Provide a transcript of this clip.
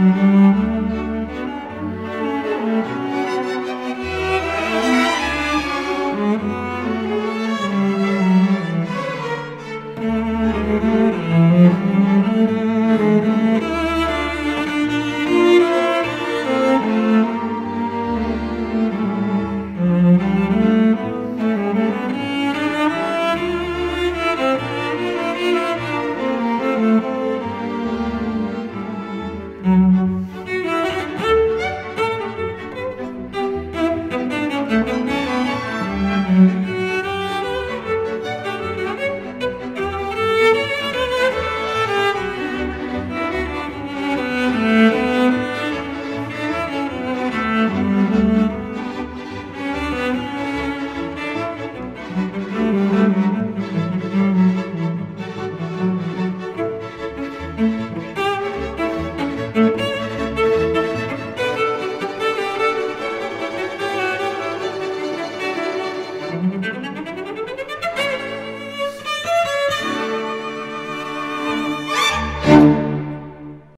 Música